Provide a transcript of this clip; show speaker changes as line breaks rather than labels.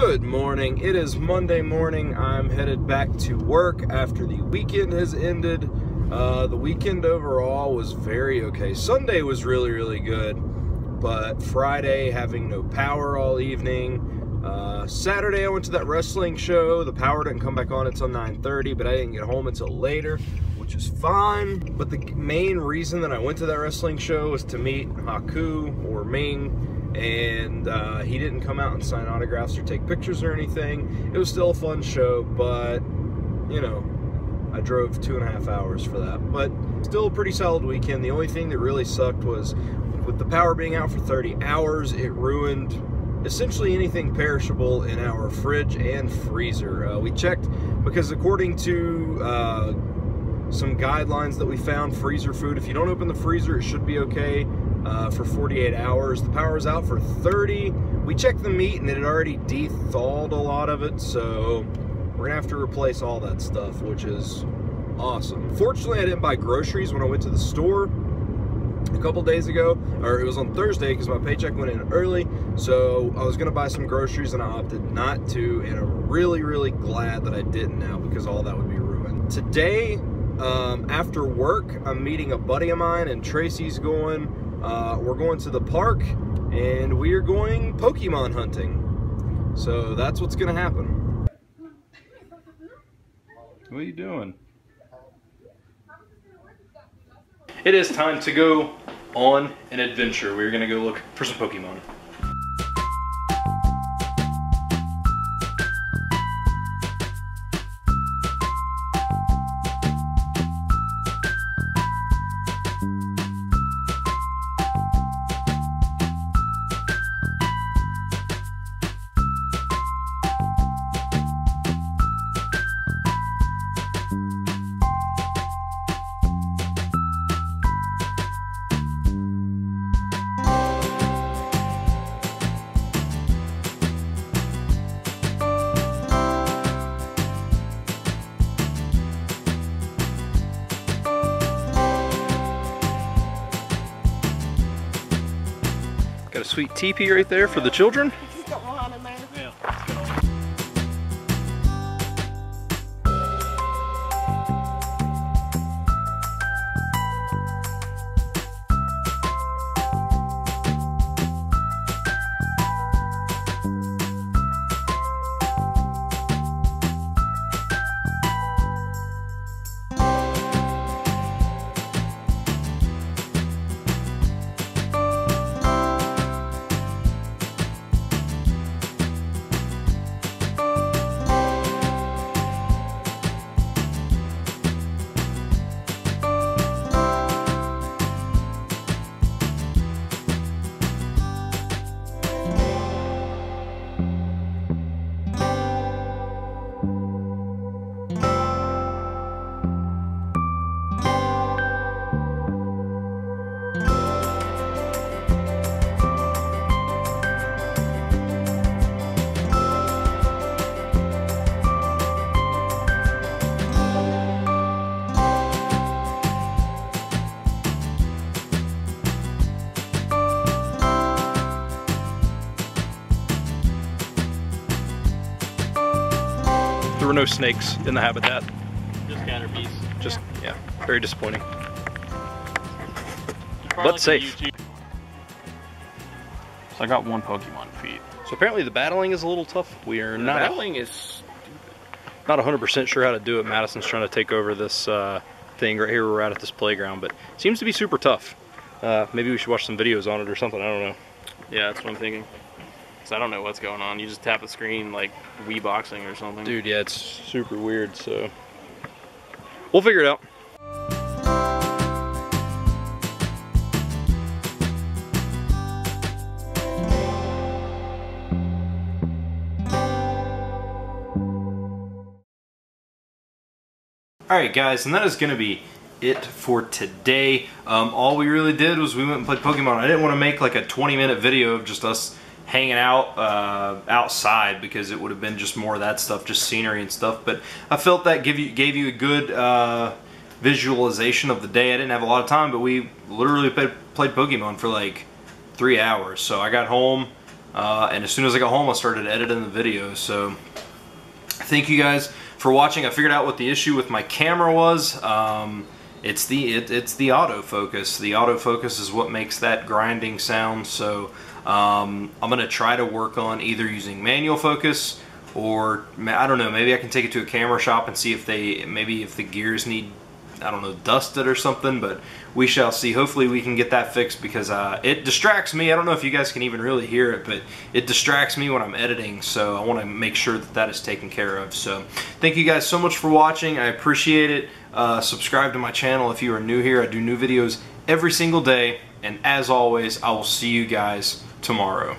Good morning. It is Monday morning. I'm headed back to work after the weekend has ended. Uh, the weekend overall was very okay. Sunday was really, really good, but Friday having no power all evening. Uh, Saturday I went to that wrestling show. The power didn't come back on until 9:30, but I didn't get home until later, which is fine. But the main reason that I went to that wrestling show was to meet Haku or Meng and uh, he didn't come out and sign autographs or take pictures or anything. It was still a fun show, but you know, I drove two and a half hours for that. But still a pretty solid weekend. The only thing that really sucked was with the power being out for 30 hours, it ruined essentially anything perishable in our fridge and freezer. Uh, we checked because according to uh, some guidelines that we found, freezer food, if you don't open the freezer, it should be okay uh, for 48 hours. The power was out for 30. We checked the meat and it had already de-thawed a lot of it, so we're gonna have to replace all that stuff, which is awesome. Fortunately, I didn't buy groceries when I went to the store a couple days ago, or it was on Thursday because my paycheck went in early. So I was gonna buy some groceries and I opted not to, and I'm really, really glad that I didn't now because all that would be ruined. Today, um, after work, I'm meeting a buddy of mine and Tracy's going uh, we're going to the park and we are going Pokemon hunting. So that's what's going to happen. What are you doing? It is time to go on an adventure. We're going to go look for some Pokemon. Got a sweet teepee right there for the children. There were no snakes in the habitat.
Just Caterpies.
Just, yeah, very disappointing.
Probably
But safe.
So I got one Pokemon feed.
So apparently the battling is a little tough. We are not
Battling is
not 100% sure how to do it. Madison's trying to take over this uh, thing right here where we're at at this playground, but it seems to be super tough. Uh, maybe we should watch some videos on it or something. I don't know.
yeah, that's what I'm thinking. Cause I don't know what's going on. You just tap the screen like Wii boxing or something.
Dude, yeah, it's super weird, so we'll figure it out. Alright guys, and that is going to be it for today. Um, all we really did was we went and played Pokemon. I didn't want to make like a 20 minute video of just us hanging out uh, outside because it would have been just more of that stuff, just scenery and stuff. But I felt that give you gave you a good uh, visualization of the day. I didn't have a lot of time, but we literally played, played Pokemon for like three hours. So I got home, Uh, and as soon as I got home, I started editing the video. So thank you guys for watching. I figured out what the issue with my camera was. Um, it's the it, it's the autofocus. The autofocus is what makes that grinding sound. So um, I'm gonna try to work on either using manual focus or I don't know. Maybe I can take it to a camera shop and see if they maybe if the gears need I don't know, dusted or something, but we shall see. Hopefully we can get that fixed because uh, it distracts me. I don't know if you guys can even really hear it, but it distracts me when I'm editing, so I want to make sure that that is taken care of. So thank you guys so much for watching. I appreciate it. Uh, subscribe to my channel if you are new here. I do new videos every single day, and as always, I will see you guys tomorrow.